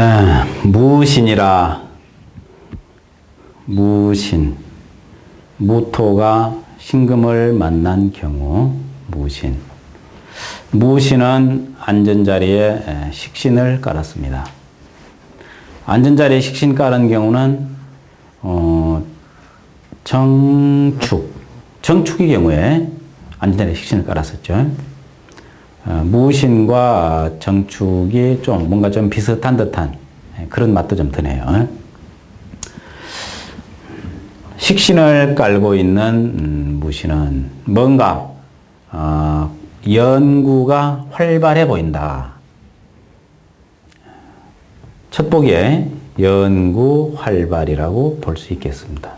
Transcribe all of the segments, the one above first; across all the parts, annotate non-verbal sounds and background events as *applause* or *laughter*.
네, 무신이라 무신 무토가 신금을 만난 경우 무신 무신은 안전자리에 식신을 깔았습니다. 안전자리에 식신 깔은 경우는 어, 정축 정축의 경우에 안전자리에 식신을 깔았었죠. 어, 무신과 정축이 좀 뭔가 좀 비슷한 듯한 그런 맛도 좀 드네요. 식신을 깔고 있는 음, 무신은 뭔가 어, 연구가 활발해 보인다. 첫 보기에 연구 활발이라고 볼 수 있겠습니다.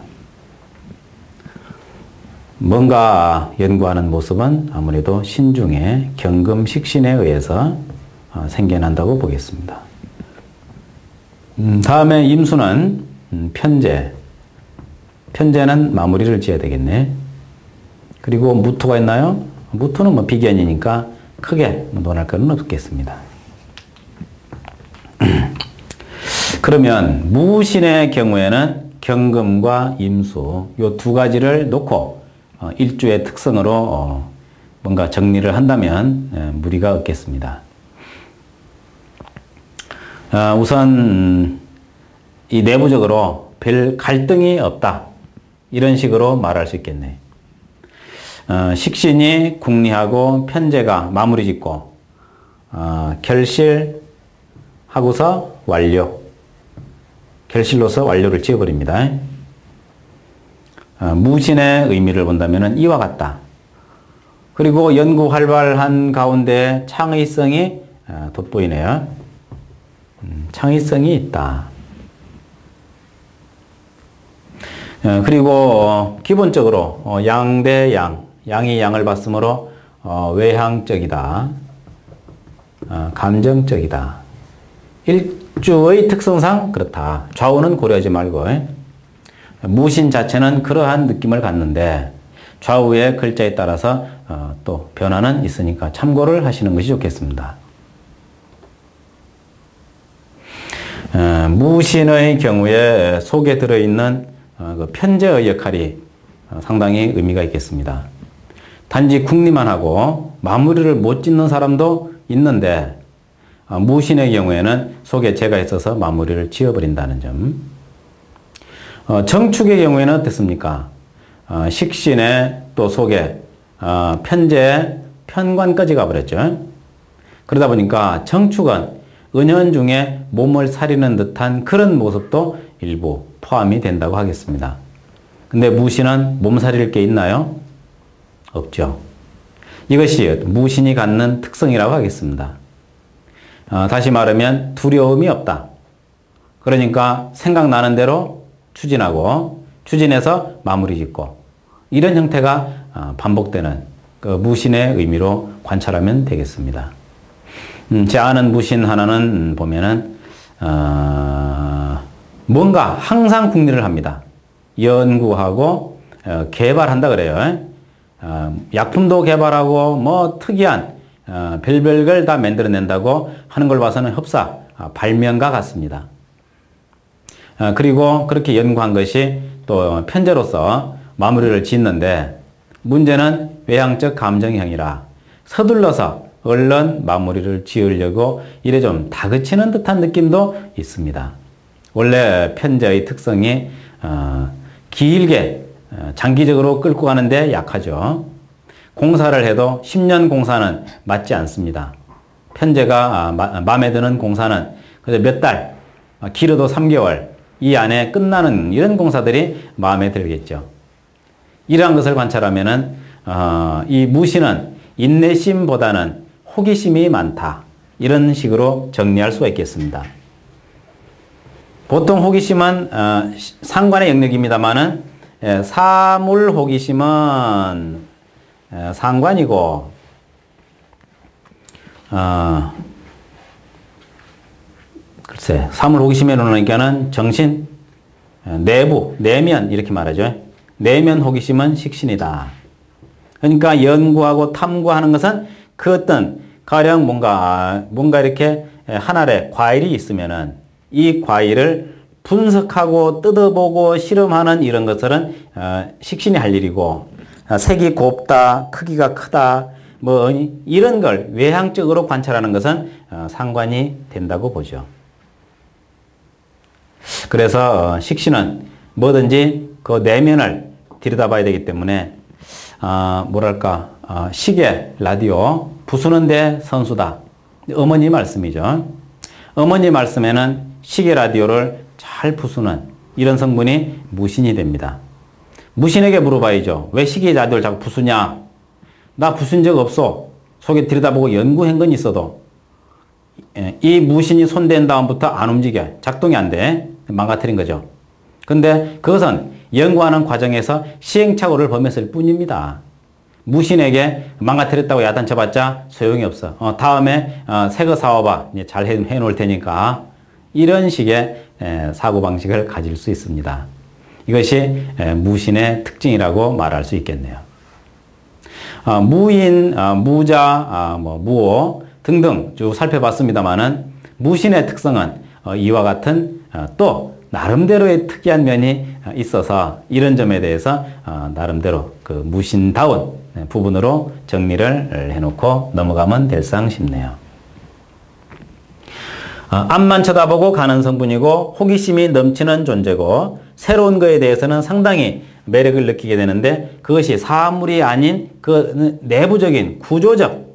뭔가 연구하는 모습은 아무래도 신중에 경금식신에 의해서 어, 생겨난다고 보겠습니다. 음, 다음에 임수는 음, 편제. 편제는 마무리를 지어야 되겠네. 그리고 무토가 있나요? 무토는 뭐 비견이니까 크게 뭐 논할 것은 없겠습니다. *clears throat* 그러면 무신의 경우에는 경금과 임수 이두 가지를 놓고 어, 일주의 특성으로 어, 뭔가 정리를 한다면 예, 무리가 없겠습니다. 아, 우선 이 내부적으로 별 갈등이 없다 이런 식으로 말할 수 있겠네. 어, 식신이 궁리하고 편제가 마무리 짓고 결실하고서 완료 결실로서 완료를 지어버립니다. 어, 무신의 의미를 본다면 이와 같다. 그리고 연구 활발한 가운데 창의성이 어, 돋보이네요. 음, 창의성이 있다. 어, 그리고 기본적으로 양대 양, 양이 양을 봤으므로 외향적이다. 감정적이다. 일주의 특성상 그렇다. 좌우는 고려하지 말고 무신 자체는 그러한 느낌을 갖는데 좌우의 글자에 따라서 어, 또 변화는 있으니까 참고를 하시는 것이 좋겠습니다. 어, 무신의 경우에 속에 들어있는 어, 그 편제의 역할이 상당히 의미가 있겠습니다. 단지 궁리만 하고 마무리를 못 짓는 사람도 있는데 무신의 경우에는 속에 재가 있어서 마무리를 지어버린다는 점. 어, 정축의 경우에는 어떻습니까? 어, 식신에 또 속에 어, 편제 편관까지 가버렸죠. 그러다 보니까 정축은 은연 중에 몸을 사리는 듯한 그런 모습도 일부 포함이 된다고 하겠습니다. 근데 무신은 몸살일 게 있나요? 없죠. 이것이 무신이 갖는 특성이라고 하겠습니다. 어, 다시 말하면 두려움이 없다. 그러니까 생각나는 대로 추진하고 추진해서 마무리 짓고 이런 형태가 어, 반복되는 그 무신의 의미로 관찰하면 되겠습니다. 음, 제 아는 무신 하나는 보면은 어, 뭔가 항상 궁리를 합니다. 연구하고 어, 개발한다 그래요. 어, 약품도 개발하고 뭐 특이한 어, 별별 걸 다 만들어낸다고 하는 걸 봐서는 흡사 아, 발명가 같습니다. 어, 그리고 그렇게 연구한 것이 또 편제로서 마무리를 짓는데 문제는 외향적 감정형이라 서둘러서 얼른 마무리를 지으려고 이래 좀 다그치는 듯한 느낌도 있습니다. 원래 편제의 특성이 어, 길게 어, 장기적으로 끌고 가는데 약하죠. 공사를 해도 10년 공사는 맞지 않습니다. 편제가 아, 마음에 드는 공사는 몇 달, 길어도 3개월, 이 안에 끝나는 이런 공사들이 마음에 들겠죠. 이러한 것을 관찰하면은 어, 이 무신은 인내심보다는 호기심이 많다. 이런 식으로 정리할 수가 있겠습니다. 보통 호기심은 어, 상관의 영역입니다만은 예, 사물 호기심은 예, 상관이고 어, 글쎄, 사물 호기심에 놓으니까는 정신, 어, 내부, 내면 이렇게 말하죠. 내면 호기심은 식신이다. 그러니까 연구하고 탐구하는 것은 그 어떤 가령 뭔가 뭔가 이렇게 한 알에 과일이 있으면은 이 과일을 분석하고 뜯어보고 실험하는 이런 것들은 어, 식신이 할 일이고 어, 색이 곱다, 크기가 크다, 뭐 이런 걸 외향적으로 관찰하는 것은 어, 상관이 된다고 보죠. 그래서 식신은 뭐든지 그 내면을 들여다봐야 되기 때문에 뭐랄까 시계, 라디오 부수는데 선수다. 어머니 말씀이죠. 어머니 말씀에는 시계 라디오를 잘 부수는 이런 성분이 무신이 됩니다. 무신에게 물어봐야죠. 왜 시계 라디오를 자꾸 부수냐? 나 부순 적 없어. 속에 들여다보고 연구한 건 있어도 예, 이 무신이 손댄 다음부터 안 움직여. 작동이 안 돼. 망가뜨린 거죠. 근데 그것은 연구하는 과정에서 시행착오를 범했을 뿐입니다. 무신에게 망가뜨렸다고 야단쳐봤자 소용이 없어. 어, 다음에 어, 새거 사와봐. 잘 해, 해놓을 테니까. 이런 식의 에, 사고방식을 가질 수 있습니다. 이것이 에, 무신의 특징이라고 말할 수 있겠네요. 어, 무인, 어, 무자, 어, 뭐, 무오 등등 쭉 살펴봤습니다만은 무신의 특성은 어, 이와 같은 어, 또 나름대로의 특이한 면이 있어서 이런 점에 대해서 나름대로 그 무신다운 네, 부분으로 정리를 해놓고 넘어가면 될상 싶네요. 어, 앞만 쳐다보고 가는 성분이고 호기심이 넘치는 존재고 새로운 거에 대해서는 상당히 매력을 느끼게 되는데 그것이 사물이 아닌 그 내부적인 구조적 아,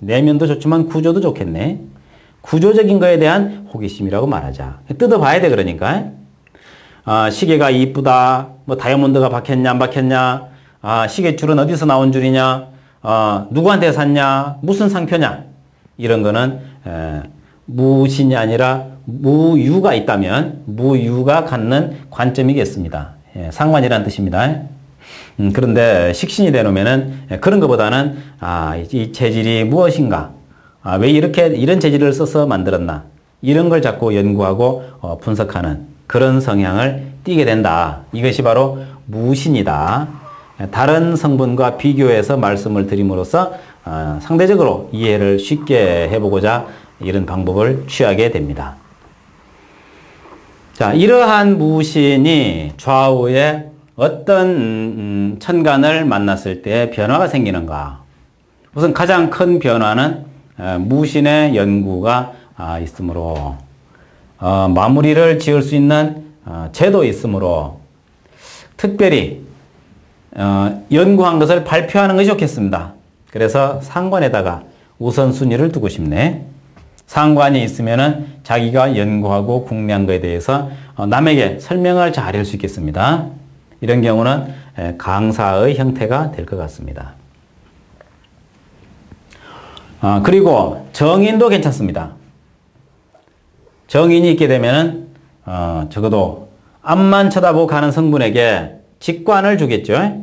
내면도 좋지만 구조도 좋겠네. 구조적인 거에 대한 호기심이라고 말하자. 뜯어봐야 돼 그러니까. 아, 시계가 이쁘다. 뭐 다이아몬드가 박혔냐 안 박혔냐. 아, 시계줄은 어디서 나온 줄이냐? 어, 누구한테 샀냐? 무슨 상표냐? 이런 거는 에, 무신이 아니라 무유가 있다면 무유가 갖는 관점이겠습니다. 예, 상관이라는 뜻입니다. 음, 그런데 식신이 되놓으면은 예, 그런 것보다는 아, 이 재질이 무엇인가? 아, 왜 이렇게 이런 재질을 써서 만들었나? 이런 걸 자꾸 연구하고 어, 분석하는 그런 성향을 띠게 된다. 이것이 바로 무신이다. 다른 성분과 비교해서 말씀을 드림으로써 어, 상대적으로 이해를 쉽게 해보고자 이런 방법을 취하게 됩니다. 자, 이러한 무신이 좌우에 어떤 음, 천간을 만났을 때 변화가 생기는가? 우선 가장 큰 변화는 어, 무신의 연구가 아, 있으므로 어, 마무리를 지을 수 있는 제도 있으므로 특별히 어, 연구한 것을 발표하는 것이 좋겠습니다. 그래서 상관에다가 우선순위를 두고 싶네. 상관이 있으면 자기가 연구하고 궁리한 것에 대해서 어, 남에게 설명을 잘 할 수 있겠습니다. 이런 경우는 강사의 형태가 될 것 같습니다. 아, 그리고 정인도 괜찮습니다. 정인이 있게 되면 어, 적어도 앞만 쳐다보고 가는 성분에게 직관을 주겠죠.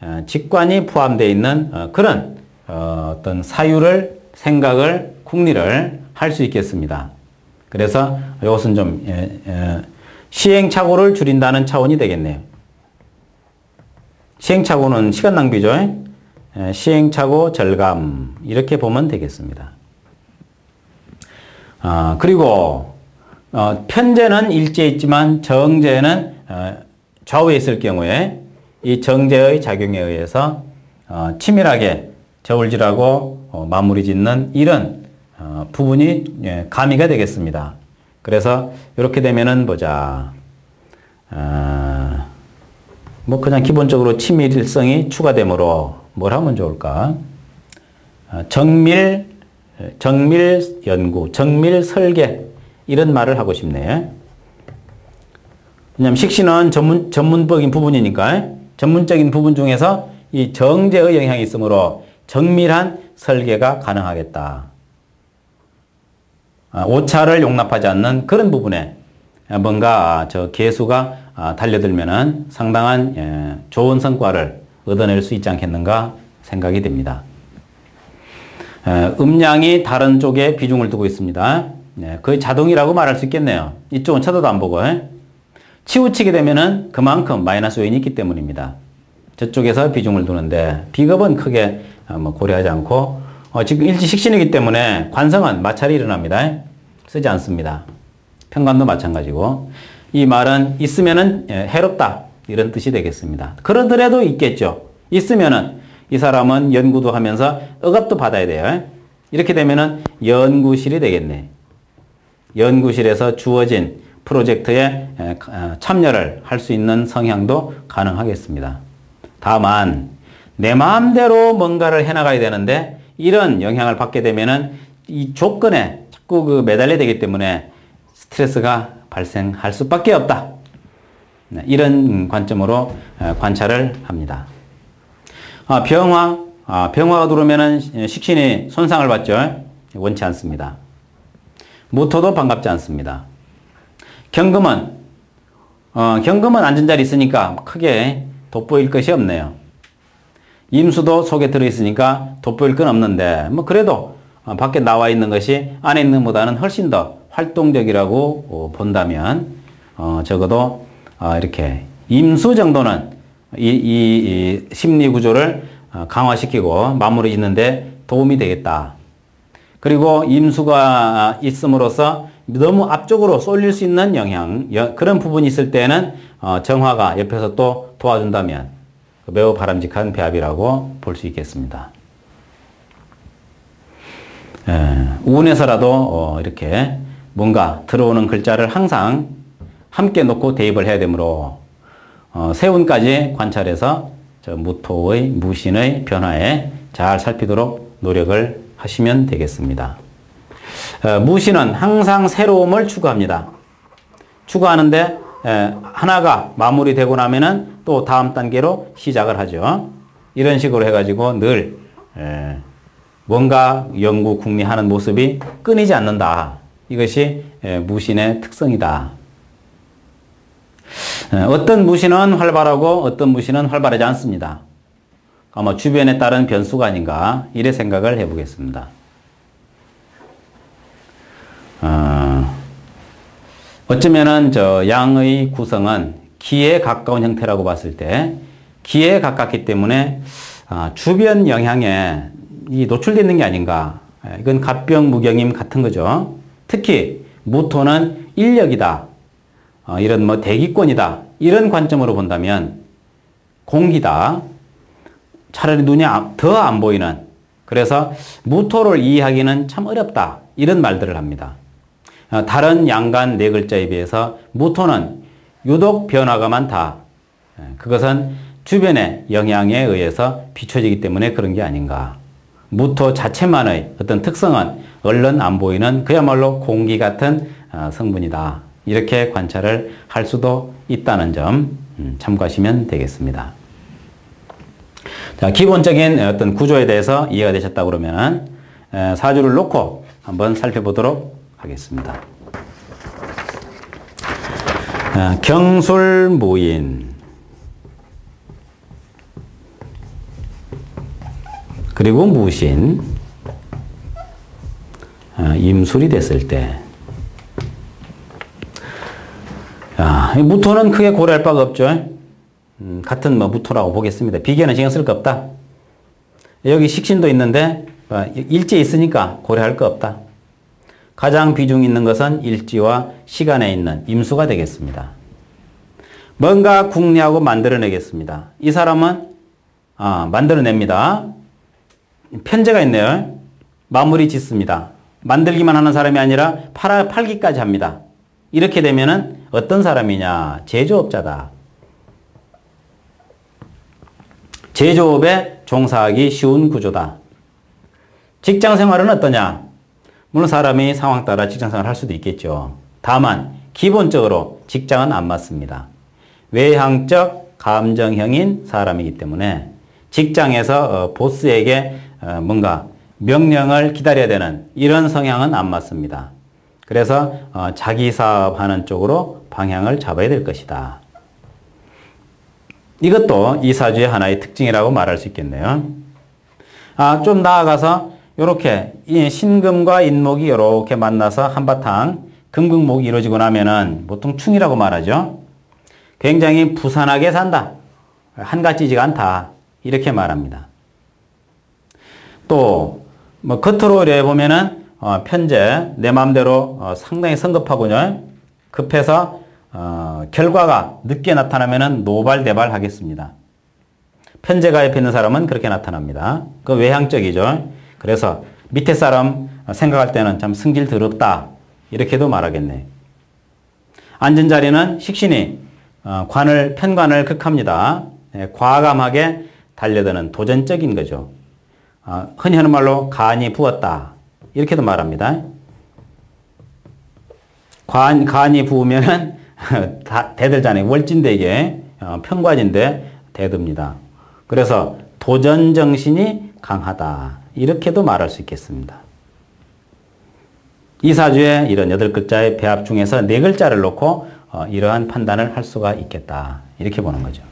어, 직관이 포함되어 있는 어, 그런 어, 어떤 사유를 생각을 궁리를 할 수 있겠습니다. 그래서 이것은 좀 예, 예, 시행착오를 줄인다는 차원이 되겠네요. 시행착오는 시간 낭비죠. 예, 시행착오 절감 이렇게 보면 되겠습니다. 그리고 편제는 일제에 있지만 정제는 좌우에 있을 경우에 이 정제의 작용에 의해서 어, 치밀하게 저울질하고 어, 마무리 짓는 이런 어, 부분이 예, 가미가 되겠습니다. 그래서 이렇게 되면은 보자. 아, 뭐 그냥 기본적으로 치밀성이 추가되므로 뭘 하면 좋을까? 아, 정밀, 정밀 연구, 정밀 설계 이런 말을 하고 싶네. 왜냐하면 식신은 전문, 전문적인 부분이니까 전문적인 부분 중에서 이 정제의 영향이 있으므로 정밀한 설계가 가능하겠다. 아, 오차를 용납하지 않는 그런 부분에 뭔가 저 개수가 아, 달려들면 상당한 예, 좋은 성과를 얻어낼 수 있지 않겠는가 생각이 됩니다. 음량이 다른 쪽에 비중을 두고 있습니다. 예, 거의 자동이라고 말할 수 있겠네요. 이쪽은 쳐다도 안 보고. 치우치게 되면은 그만큼 마이너스 요인이 있기 때문입니다. 저쪽에서 비중을 두는데 비겁은 크게 어, 뭐 고려하지 않고 어 지금 일지식신이기 때문에 관성은 마찰이 일어납니다. 쓰지 않습니다. 평관도 마찬가지고 이 말은 있으면은 예, 해롭다 이런 뜻이 되겠습니다. 그러더라도 있겠죠. 있으면은 이 사람은 연구도 하면서 억압도 받아야 돼요. 이렇게 되면은 연구실이 되겠네. 연구실에서 주어진 프로젝트에 어, 참여를 할 수 있는 성향도 가능하겠습니다. 다만 내 마음대로 뭔가를 해나가야 되는데 이런 영향을 받게 되면은 이 조건에 자꾸 그 매달려 되기 때문에 스트레스가 발생할 수밖에 없다. 네, 이런 관점으로 어, 관찰을 합니다. 아, 병화, 아, 병화가 들어오면은 식신이 손상을 받죠. 원치 않습니다. 무토도 반갑지 않습니다. 경금은 어, 경금은 앉은 자리 있으니까 크게 돋보일 것이 없네요. 임수도 속에 들어있으니까 돋보일 건 없는데 뭐 그래도 어, 밖에 나와 있는 것이 안에 있는 것보다는 훨씬 더 활동적이라고 어, 본다면 어, 적어도 어, 이렇게 임수 정도는 이, 이, 이 심리 구조를 어, 강화시키고 마무리 짓는데 도움이 되겠다. 그리고 임수가 있음으로써 너무 앞쪽으로 쏠릴 수 있는 영향, 그런 부분이 있을 때는 어, 정화가 옆에서 또 도와준다면 매우 바람직한 배합이라고 볼 수 있겠습니다. 예, 운에서라도 어, 이렇게 뭔가 들어오는 글자를 항상 함께 놓고 대입을 해야 되므로 어, 세운까지 관찰해서 무토의 무신의 변화에 잘 살피도록 노력을 하시면 되겠습니다. 어, 무신은 항상 새로움을 추구합니다. 추구하는데 하나가 마무리되고 나면은 또 다음 단계로 시작을 하죠. 이런 식으로 해가지고 늘 뭔가 연구 궁리하는 모습이 끊이지 않는다. 이것이 무신의 특성이다. 어떤 무신은 활발하고 어떤 무신은 활발하지 않습니다. 아마 주변에 따른 변수가 아닌가 이래 생각을 해보겠습니다. 어, 어쩌면은 저 양의 구성은 기에 가까운 형태라고 봤을 때 기에 가깝기 때문에 아, 주변 영향에 있는 게 아닌가. 예, 이건 갑병 무경임 같은 거죠. 특히 무토는 인력이다. 어, 이런 뭐 대기권이다. 이런 관점으로 본다면 공기다. 차라리 눈이 더안 보이는 그래서 무토를 이해하기는 참 어렵다. 이런 말들을 합니다. 어, 다른 양간 네 글자에 비해서 무토는 유독 변화가 많다. 예, 그것은 주변의 영향에 의해서 비춰지기 때문에 그런 게 아닌가. 무토 자체만의 어떤 특성은 얼른 안 보이는 그야말로 공기 같은 어, 성분이다. 이렇게 관찰을 할 수도 있다는 점 음, 참고하시면 되겠습니다. 자, 기본적인 어떤 구조에 대해서 이해가 되셨다 그러면 사주를 놓고 한번 살펴보도록 하겠습니다. 경술무인 그리고 무신 아, 임술이 됐을 때 야, 무토는 크게 고려할 바가 없죠. 음, 같은 뭐 무토라고 보겠습니다. 비계는 신경 쓸 거 없다. 여기 식신도 있는데 어, 일지에 있으니까 고려할 거 없다. 가장 비중 있는 것은 일지와 시간에 있는 임수가 되겠습니다. 뭔가 궁리하고 만들어내겠습니다. 이 사람은 아, 만들어냅니다. 편제가 있네요. 마무리 짓습니다. 만들기만 하는 사람이 아니라 팔아, 팔기까지 합니다. 이렇게 되면은 어떤 사람이냐? 제조업자다. 제조업에 종사하기 쉬운 구조다. 직장 생활은 어떠냐? 물론 사람이 상황 따라 직장 생활을 할 수도 있겠죠. 다만 기본적으로 직장은 안 맞습니다. 외향적 감정형인 사람이기 때문에 직장에서 어, 보스에게 어, 뭔가 명령을 기다려야 되는 이런 성향은 안 맞습니다. 그래서 어, 자기 사업하는 쪽으로 방향을 잡아야 될 것이다. 이것도 이 사주의 하나의 특징이라고 말할 수 있겠네요. 아, 좀 나아가서 이렇게 신금과 인목이 이렇게 만나서 한바탕 금극목이 이루어지고 나면은 보통 충이라고 말하죠. 굉장히 부산하게 산다. 한가지지가 않다. 이렇게 말합니다. 또, 뭐, 겉으로 이래 보면은, 어, 편제, 내 마음대로 어, 상당히 성급하군요. 급해서 어, 결과가 늦게 나타나면 노발대발 하겠습니다. 편제 가입해 있는 사람은 그렇게 나타납니다. 그 외향적이죠. 그래서 밑에 사람 생각할 때는 참 승질 더럽다. 이렇게도 말하겠네. 앉은 자리는 식신이 어, 관을 편관을 극합니다. 예, 과감하게 달려드는 도전적인 거죠. 어, 흔히 하는 말로 간이 부었다. 이렇게도 말합니다. 관, 간이 부으면은 *laughs* 대들잖아요. 월진대게 어, 편관인데 대듭니다. 그래서 도전 정신이 강하다. 이렇게도 말할 수 있겠습니다. 이 사주에 이런 여덟 글자의 배합 중에서 네 글자를 놓고 어, 이러한 판단을 할 수가 있겠다. 이렇게 보는 거죠.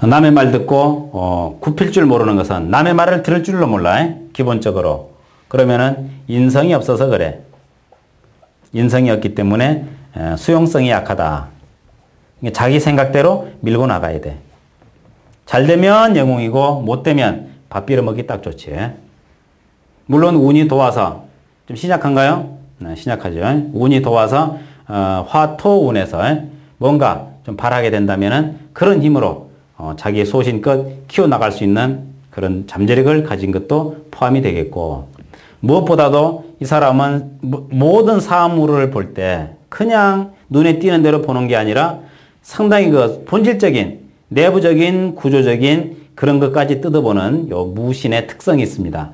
남의 말 듣고 어, 굽힐 줄 모르는 것은 남의 말을 들을 줄로 몰라. 기본적으로. 그러면은 인성이 없어서 그래. 인성이 없기 때문에 수용성이 약하다. 자기 생각대로 밀고 나가야 돼. 잘 되면 영웅이고 못 되면 밥 빌어 먹기 딱 좋지. 물론 운이 도와서 좀 신약한가요? 네, 신약하죠. 운이 도와서 어, 화토운에서 뭔가 좀 바라게 된다면은 그런 힘으로 어, 자기의 소신껏 키워나갈 수 있는 그런 잠재력을 가진 것도 포함이 되겠고 무엇보다도 이 사람은 모든 사물을 볼 때 그냥 눈에 띄는 대로 보는 게 아니라 상당히 그 본질적인 내부적인 구조적인 그런 것까지 뜯어보는 요 무신의 특성이 있습니다.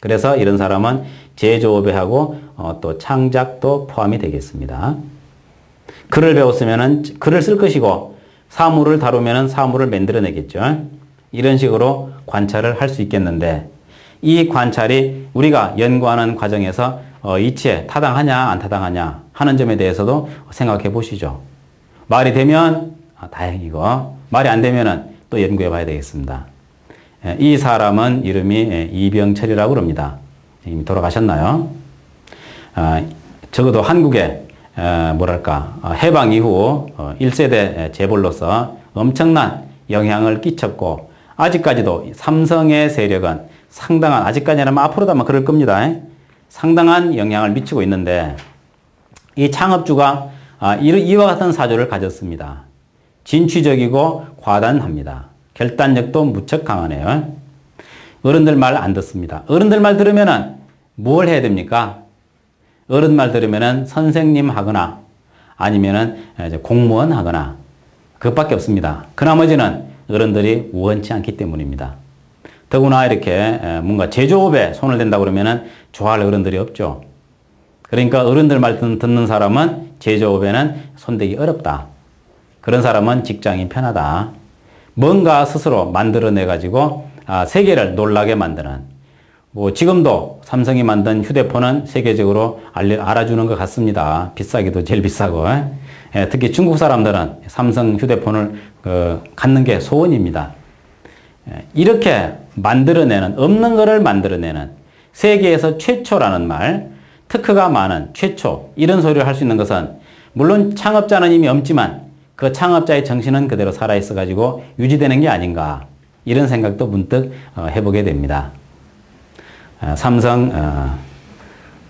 그래서 이런 사람은 제조업에하고 어, 또 창작도 포함이 되겠습니다. 글을 배웠으면 글을 쓸 것이고 사물을 다루면 사물을 만들어내겠죠. 이런 식으로 관찰을 할 수 있겠는데 이 관찰이 우리가 연구하는 과정에서 어, 이치에 타당하냐 안 타당하냐 하는 점에 대해서도 생각해 보시죠. 말이 되면 아, 다행이고 말이 안 되면 또 연구해 봐야 되겠습니다. 예, 이 사람은 이름이 예, 이병철이라고 그럽니다. 이미 돌아가셨나요? 아, 적어도 한국에 뭐랄까 어, 해방 이후 1세대 어, 재벌로서 엄청난 영향을 끼쳤고 아직까지도 삼성의 세력은 상당한 아직까지는 앞으로도 아마 그럴 겁니다. 상당한 영향을 미치고 있는데 이 창업주가 아, 이와 같은 사주를 가졌습니다. 진취적이고 과단합니다. 결단력도 무척 강하네요. 어른들 말 안 듣습니다. 어른들 말 들으면은 뭘 해야 됩니까? 어른 말 들으면은 선생님 하거나 아니면은 공무원 하거나 그것밖에 없습니다. 그 나머지는 어른들이 원치 않기 때문입니다. 더구나 이렇게 뭔가 제조업에 손을 댄다 그러면은 좋아할 어른들이 없죠. 그러니까 어른들 말 듣는 사람은 제조업에는 손대기 어렵다. 그런 사람은 직장이 편하다. 뭔가 스스로 만들어내 가지고 아, 세계를 놀라게 만드는 뭐 지금도 삼성이 만든 휴대폰은 세계적으로 알아주는 것 같습니다. 비싸기도 제일 비싸고 예, 특히 중국 사람들은 삼성 휴대폰을 그, 갖는 게 소원입니다. 예, 이렇게 만들어내는 없는 것을 만들어내는 세계에서 최초라는 말 특허가 많은 최초 이런 소리를 할 수 있는 것은 물론 창업자는 이미 없지만 그 창업자의 정신은 그대로 살아있어 가지고 유지되는 게 아닌가 이런 생각도 문득 어, 해보게 됩니다. 어, 삼성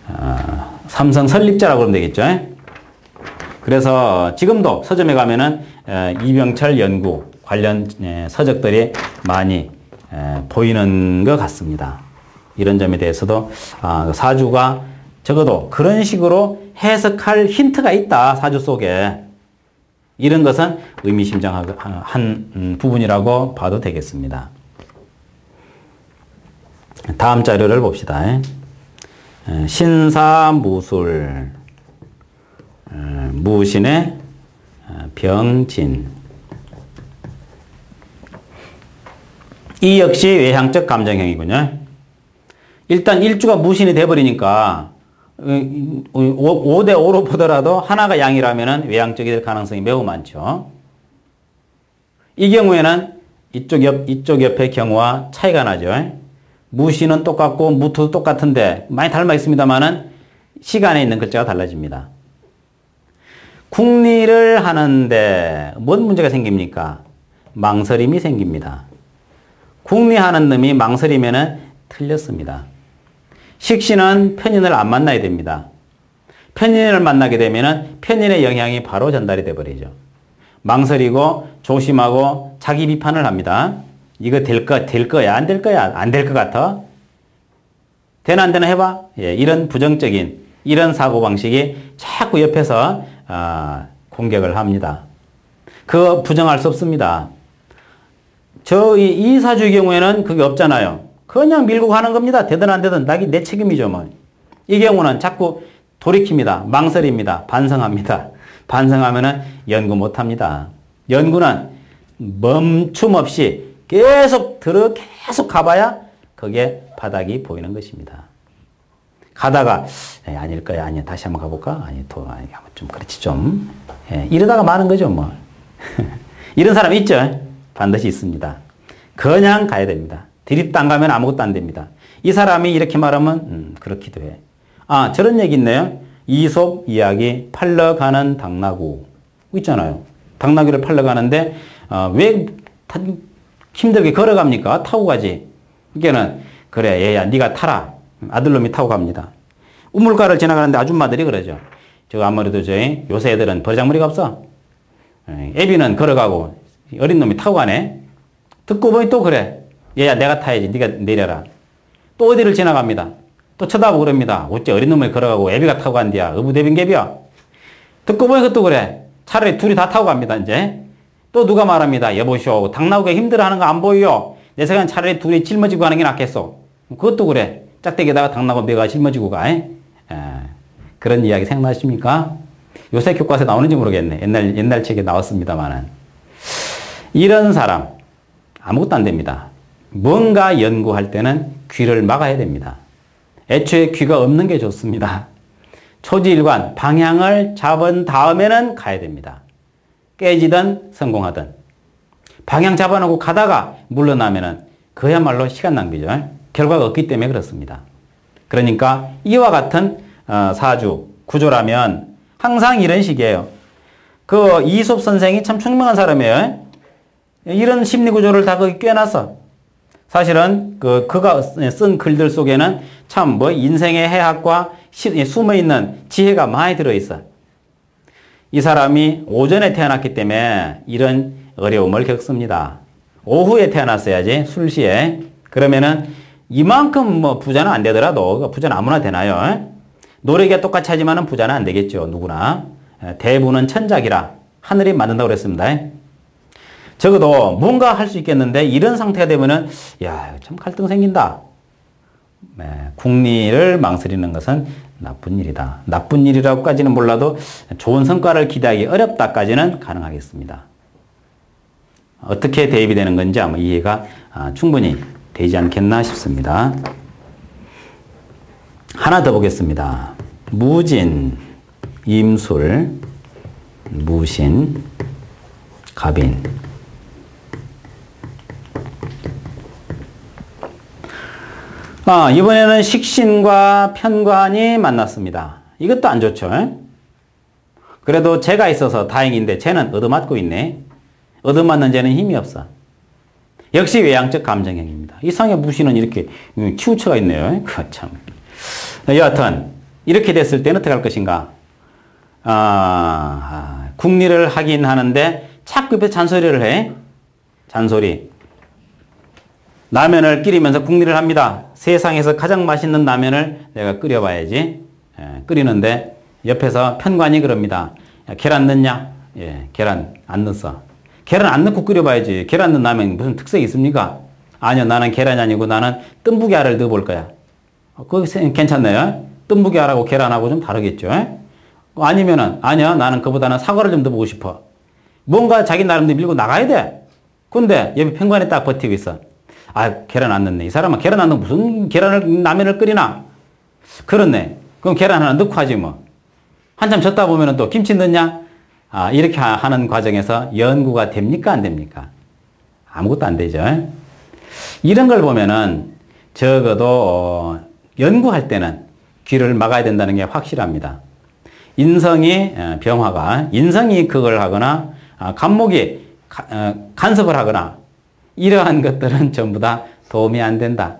어, 삼성 설립자라고 그러면 되겠죠. 그래서 지금도 서점에 가면은 이병철 연구 관련 예, 서적들이 많이 보이는 것 같습니다. 이런 점에 대해서도 아, 사주가 적어도 그런 식으로 해석할 힌트가 있다. 사주 속에. 이런 것은 의미심장한 음, 부분이라고 봐도 되겠습니다. 다음 자료를 봅시다. 신사무술 무신의 병진 이 역시 외향적 감정형이군요. 일단 일주가 무신이 돼버리니까 5대 5로 보더라도 하나가 양이라면 외향적이 될 가능성이 매우 많죠. 이 경우에는 이쪽 옆, 이쪽 옆의 경우와 차이가 나죠. 무시는 똑같고 무토도 똑같은데 많이 닮아 있습니다만은 시간에 있는 글자가 달라집니다. 국리를 하는데 뭔 문제가 생깁니까? 망설임이 생깁니다. 국리하는 놈이 망설이면 틀렸습니다. 식신은 편인을 안 만나야 됩니다. 편인을 만나게 되면은 편인의 영향이 바로 전달이 돼 버리죠. 망설이고 조심하고 자기 비판을 합니다. 이거 될 거, 될 거야? 안 될 거야? 안 될 것 같아? 되나 안 되나 해봐? 예, 이런 부정적인, 이런 사고방식이 자꾸 옆에서, 아, 공격을 합니다. 그 부정할 수 없습니다. 저희 이사주의 경우에는 그게 없잖아요. 그냥 밀고 가는 겁니다. 되든 안 되든 나기 내 책임이죠, 뭐. 이 경우는 자꾸 돌이킵니다. 망설입니다. 반성합니다. 반성하면은 연구 못 합니다. 연구는 멈춤 없이 계속 들어 계속 가봐야 그게 바닥이 보이는 것입니다. 가다가 에, 아닐 거야 아니 다시 한번 가볼까 아니 또 아니 좀 그렇지 좀 에, 이러다가 마는 거죠 뭐 *laughs* 이런 사람 있죠 반드시 있습니다. 그냥 가야 됩니다. 드립도 안 가면 아무것도 안 됩니다. 이 사람이 이렇게 말하면 음, 그렇기도 해. 아 저런 얘기 있네요. 이솝 이야기 팔러 가는 당나귀 있잖아요. 당나귀를 팔러 가는데 어, 왜 힘들게 걸어갑니까? 타고 가지. 그러니까는 그래 얘야 네가 타라. 아들놈이 타고 갑니다. 우물가를 지나가는데 아줌마들이 그러죠. 저 아무래도 저 요새 애들은 버장머리가 없어. 예, 애비는 걸어가고 어린 놈이 타고 가네. 듣고 보니 또 그래. 얘야 내가 타야지. 네가 내려라. 또 어디를 지나갑니다. 또 쳐다보고 그럽니다. 어째 어린 놈을 걸어가고 애비가 타고 간디야. 어부대빈개비야. 듣고 보니 그것도 그래. 차라리 둘이 다 타고 갑니다. 이제. 또 누가 말합니다. 여보시오. 당나귀가 힘들어하는 거 안 보여요. 내 생각엔 차라리 둘이 짊어지고 가는 게 낫겠어. 그것도 그래. 짝대기에다가 당나귀 배가 짊어지고 가. 에? 그런 이야기 생각나십니까? 요새 교과서에 나오는지 모르겠네. 옛날, 옛날 책에 나왔습니다만은. 이런 사람, 아무것도 안 됩니다. 뭔가 연구할 때는 귀를 막아야 됩니다. 애초에 귀가 없는 게 좋습니다. *laughs* 초지일관, 방향을 잡은 다음에는 가야 됩니다. 깨지든 성공하든. 방향 잡아놓고 가다가 물러나면은 그야말로 시간 낭비죠. 결과가 없기 때문에 그렇습니다. 그러니까 이와 같은 어, 사주, 구조라면 항상 이런 식이에요. 그 이솝 선생이 참 총명한 사람이에요. 이런 심리 구조를 다 거기 꿰놨어. 사실은 그 그가 쓴 글들 속에는 참 뭐 인생의 해학과 숨어 있는 지혜가 많이 들어 있어. 이 사람이 오전에 태어났기 때문에 이런 어려움을 겪습니다. 오후에 태어났어야지 술시에 그러면은 이만큼 뭐 부자는 안 되더라도 부자는 아무나 되나요? 노래가 똑같이 하지만은 부자는 안 되겠죠 누구나 대부는 천작이라 하늘이 만든다고 그랬습니다. 적어도 뭔가 할 수 있겠는데 이런 상태가 되면은 야 참 갈등 생긴다. 네, 국리를 망설이는 것은 나쁜 일이다. 나쁜 일이라고까지는 몰라도 좋은 성과를 기대하기 어렵다까지는 가능하겠습니다. 어떻게 대입이 되는 건지 아마 이해가 아, 충분히 되지 않겠나 싶습니다. 하나 더 보겠습니다. 무진, 임술, 무신, 갑인. 아, 이번에는 식신과 편관이 만났습니다. 이것도 안 좋죠. 그래도 제가 있어서 다행인데 쟤는 얻어맞고 있네. 얻어맞는 쟤는 힘이 없어. 역시 외향적 감정형입니다. 이상의 무신은 이렇게 치우쳐가 있네요. 그 참. 여하튼 이렇게 됐을 때는 어떻게 할 것인가? 아, 아, 국리를 하긴 하는데 자꾸 옆에 잔소리를 해. 잔소리. 라면을 끓이면서 국리를 합니다. 세상에서 가장 맛있는 라면을 내가 끓여봐야지. 예, 끓이는데 옆에서 편관이 그럽니다. 야, 계란 넣냐? 예, 계란 안 넣었어. 계란 안 넣고 끓여봐야지. 계란 넣은 라면 무슨 특색이 있습니까? 아니요, 나는 계란이 아니고 나는 뜸부기알을 넣어볼 거야. 어, 그거 괜찮네요. 뜸부기알하고 계란하고 좀 다르겠죠. 예? 아니면은, 아니야, 나는 그보다는 사과를 좀 넣어보고 싶어. 뭔가 자기 나름대로 밀고 나가야 돼. 근데 옆에 편관이 딱 버티고 있어. 아, 계란 안 넣네. 이 사람은 계란 안 넣으면 무슨 계란을, 라면을 끓이나? 그렇네. 그럼 계란 하나 넣고 하지 뭐. 한참 젓다 보면 또 김치 넣냐? 아, 이렇게 하는 과정에서 연구가 됩니까? 안 됩니까? 아무것도 안 되죠. 이런 걸 보면은 적어도 어, 연구할 때는 귀를 막아야 된다는 게 확실합니다. 인성이 어, 병화가 인성이 그걸 하거나 아, 간목이 어, 간섭을 하거나 이러한 것들은 전부 다 도움이 안 된다.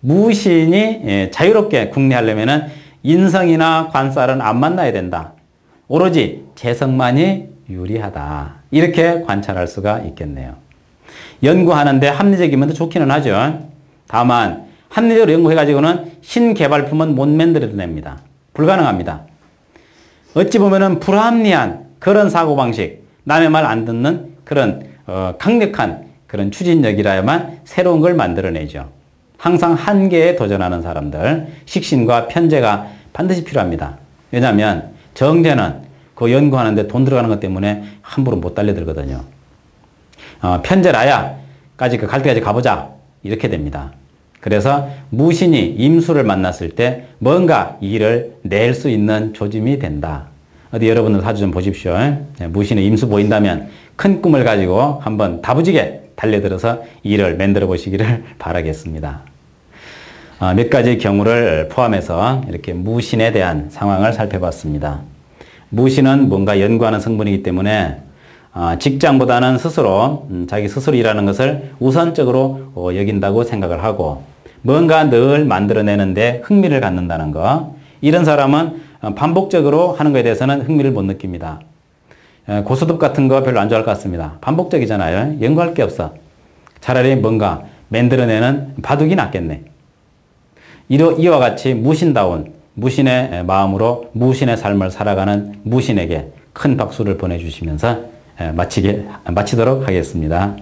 무신이 예, 자유롭게 국리하려면은 인성이나 관살은 안 만나야 된다. 오로지 재성만이 유리하다. 이렇게 관찰할 수가 있겠네요. 연구하는데 합리적이면 더 좋기는 하죠. 다만 합리적으로 연구해가지고는 신개발품은 못 만들어냅니다. 불가능합니다. 어찌 보면은 불합리한 그런 사고방식, 남의 말 안 듣는 그런 어, 강력한 그런 추진력이라야만 새로운 걸 만들어내죠. 항상 한계에 도전하는 사람들, 식신과 편제가 반드시 필요합니다. 왜냐하면 정제는 그 연구하는데 돈 들어가는 것 때문에 함부로 못 달려들거든요. 어, 편제라야까지 그 갈 때까지 가보자. 이렇게 됩니다. 그래서 무신이 임수를 만났을 때 뭔가 일을 낼 수 있는 조짐이 된다. 어디 여러분들 사주 좀 보십시오. 네, 무신의 임수 보인다면 큰 꿈을 가지고 한번 다부지게 달려들어서 일을 만들어 보시기를 *laughs* 바라겠습니다. 어, 몇 가지 경우를 포함해서 이렇게 무신에 대한 상황을 살펴봤습니다. 무신은 뭔가 연구하는 성분이기 때문에 어, 직장보다는 스스로 음, 자기 스스로 일하는 것을 우선적으로 어, 여긴다고 생각을 하고 뭔가 늘 만들어내는데 흥미를 갖는다는 거 이런 사람은 어, 반복적으로 하는 것에 대해서는 흥미를 못 느낍니다. 고스톱 같은 거 별로 안 좋아할 것 같습니다. 반복적이잖아요. 연구할 게 없어. 차라리 뭔가 만들어내는 바둑이 낫겠네. 이와 같이 무신다운 무신의 마음으로 무신의 삶을 살아가는 무신에게 큰 박수를 보내주시면서 마치게, 마치도록 하겠습니다.